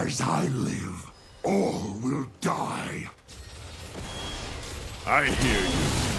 As I live, all will die. I hear you.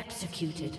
executed.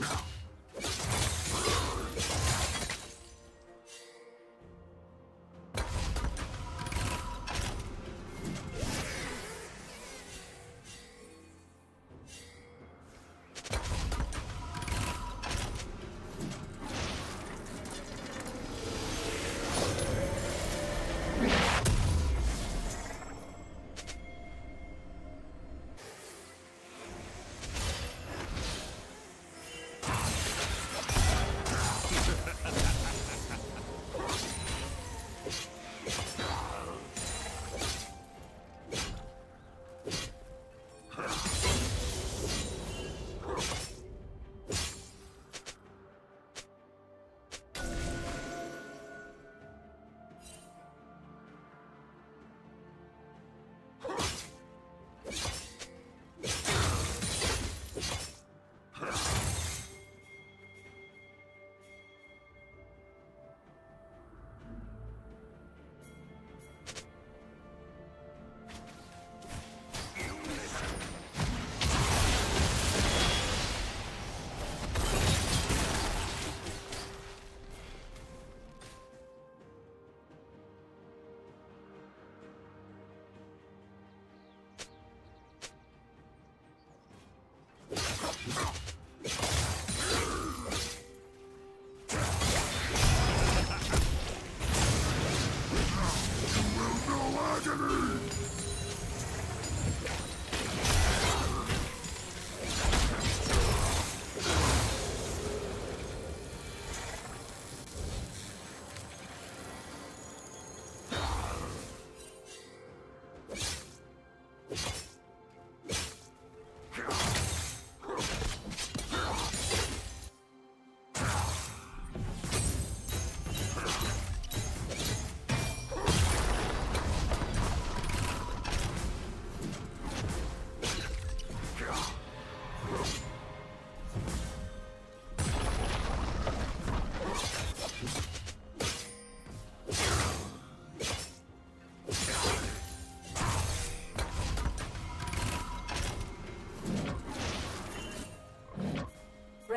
now.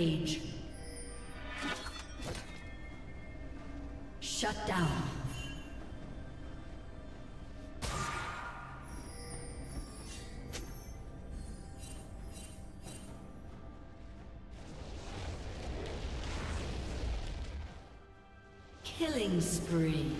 Rampage. Shut down. Killing spree.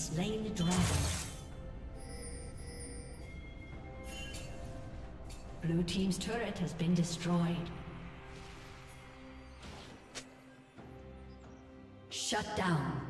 Slain the dragon. Blue Team's turret has been destroyed. Shut down.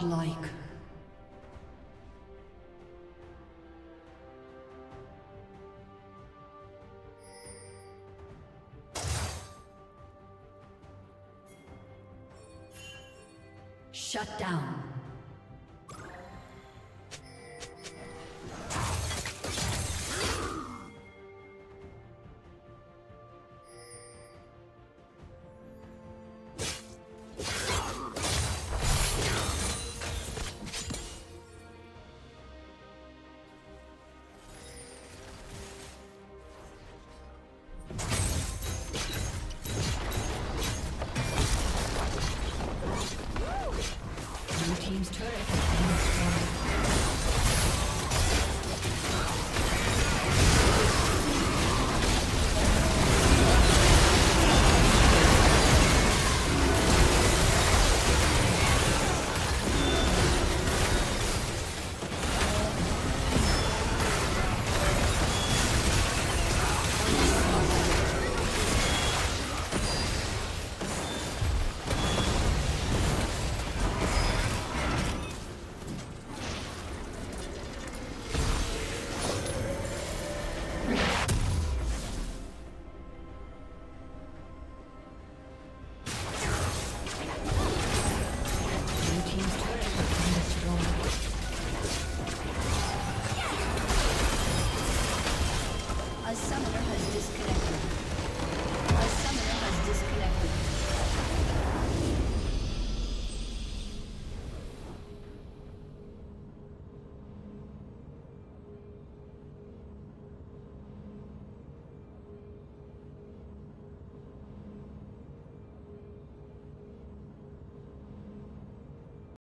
Godlike. Shut down.